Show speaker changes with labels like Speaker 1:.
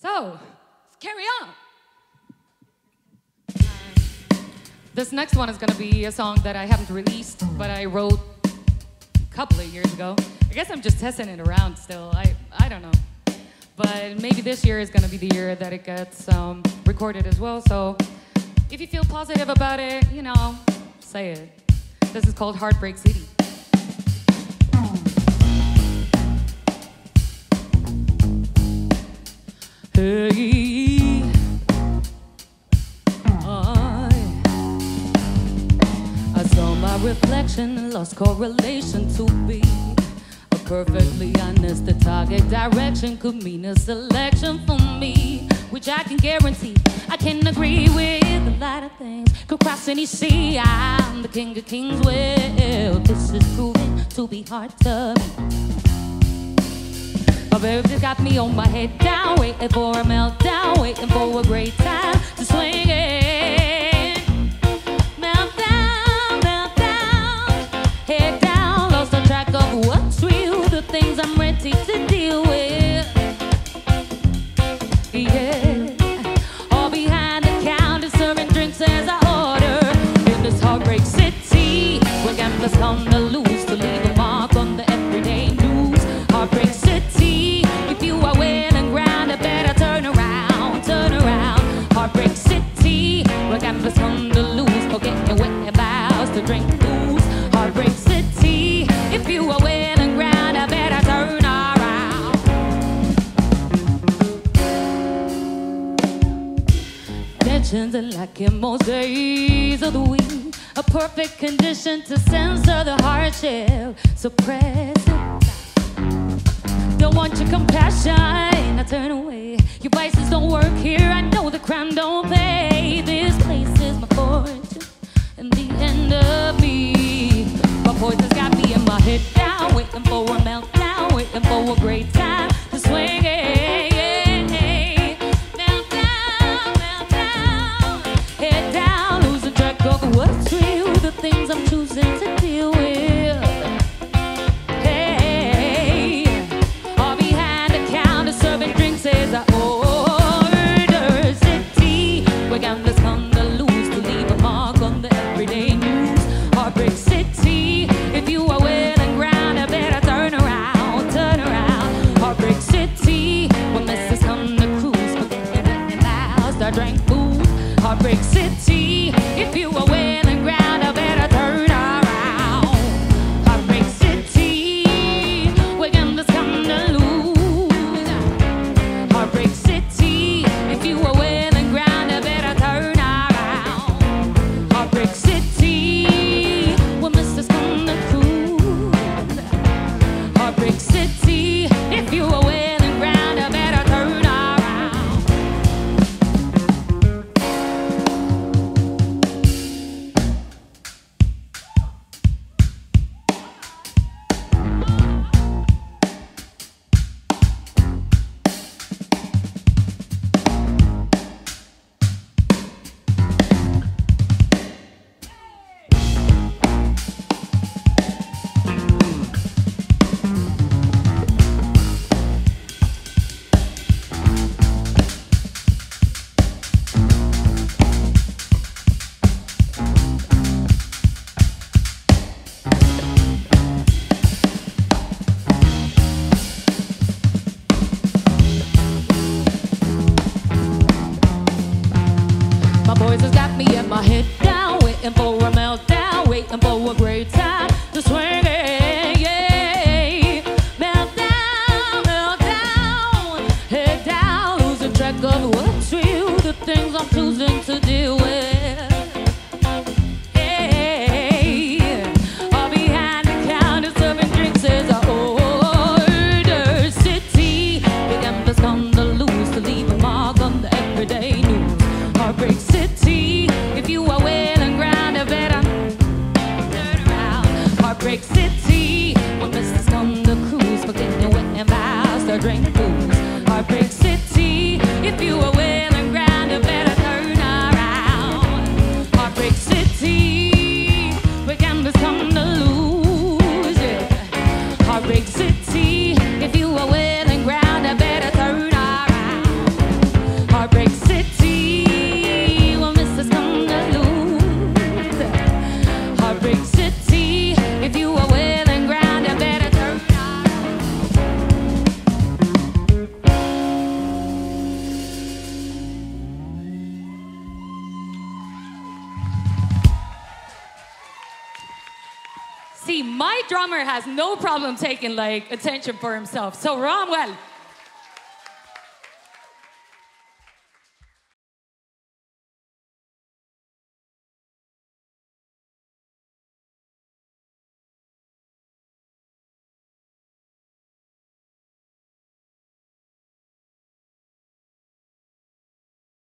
Speaker 1: So, let's carry on. This next one is gonna be a song that I haven't released, but I wrote a couple of years ago. I guess I'm just testing it around still. I, I don't know. But maybe this year is gonna be the year that it gets um, recorded as well. So if you feel positive about it, you know, say it. This is called Heartbreak City. I, saw my reflection and lost correlation to be a perfectly honest. The target direction could mean a selection for me, which I can guarantee I can agree with. A lot of things could cross any sea. I'm the king of kings. Well, this is proving to be hard to. My baby got me on my head. Down, waiting for a meltdown, waiting for a great time to swing Legends are like most days of the week. A perfect condition to censor the hardship, suppress it. Don't want your compassion, I turn away. Your vices don't work here, I know the crime don't pay. This place is my fortune, and the end of me. My poison's got me in my head down, waiting for a meltdown, waiting for a great time me in my head down, waiting for a meltdown, waiting for a great time to swing it. Yeah. Meltdown, meltdown, head down, losing track of what's real, the things I'm choosing to deal with. Hey, all to drink booze. Heartbreak City, if you are my drummer has no problem taking like attention for himself. So Romwell,